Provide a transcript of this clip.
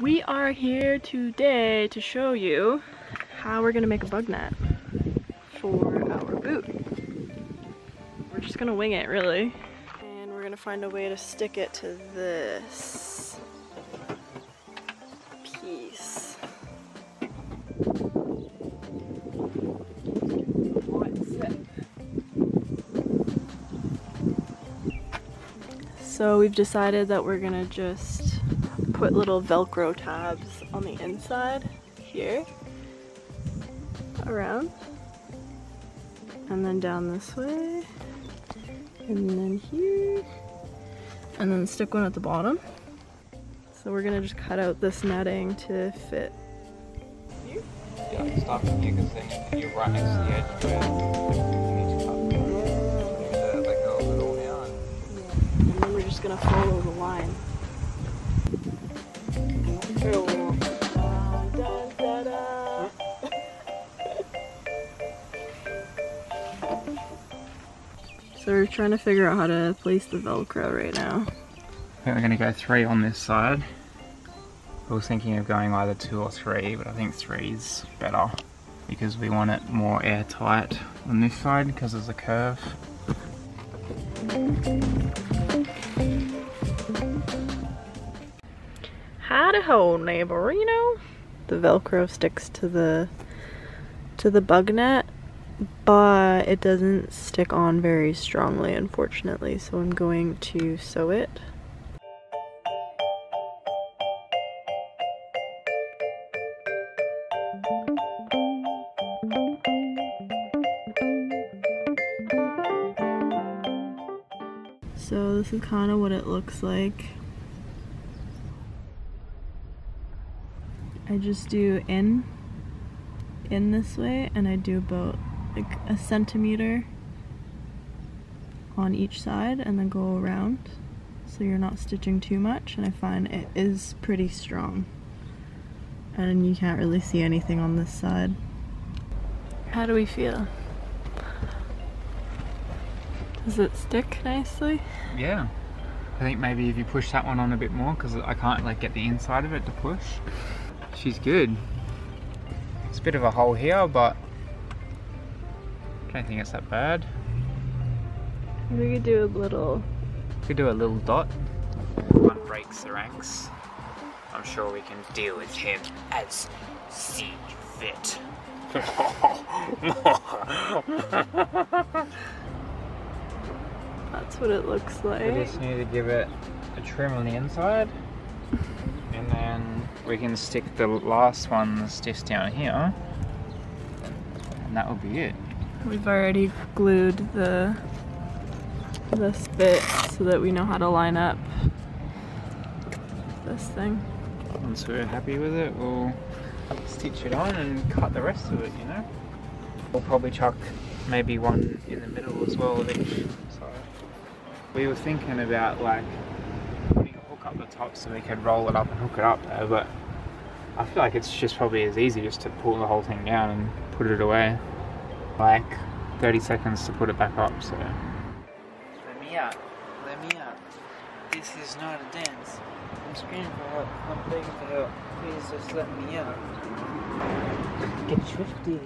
We are here today to show you how we're gonna make a bug net for our boot. We're just gonna wing it really. And we're gonna find a way to stick it to this piece. So we've decided that we're gonna just put little velcro tabs on the inside here around and then down this way and then here and then stick one at the bottom. So we're gonna just cut out this netting to fit. Yeah, start from here because then you're right next to the edge where you need to cut. There's a, like a little now and and then we're just gonna follow the line So we're trying to figure out how to place the Velcro right now. I think we're going to go three on this side. I was thinking of going either two or three, but I think three is better because we want it more airtight on this side because there's a curve. Howdy ho, neighborino. The Velcro sticks to the to the bug net, but it doesn't stick on very strongly, unfortunately. So I'm going to sew it. So this is kind of what it looks like. I just do in in this way and I do about like a centimeter on each side and then go around so you're not stitching too much and I find it is pretty strong and you can't really see anything on this side. How do we feel? Does it stick nicely? Yeah. I think maybe if you push that one on a bit more because I can't like get the inside of it to push. She's good. It's a bit of a hole here, but I don't think it's that bad. We could do a little We Could do a little dot. One breaks the ranks. I'm sure we can deal with him as see fit. that's what it looks like. we just need to give it a trim on the inside. And then we can stick the last ones just down here. And that will be it. We've already glued the this bit so that we know how to line up this thing. Once we're happy with it, we'll stitch it on and cut the rest of it, you know? We'll probably chuck maybe one in the middle as well of each side. We were thinking about like putting a hook up the top so we could roll it up and hook it up there, but I feel like it's just probably as easy just to pull the whole thing down and put it away. Like 30 seconds to put it back up, so. Let me out. Let me out. This is not a dance. I'm screaming for help. I'm begging for help. Please just let me out. Get swifty.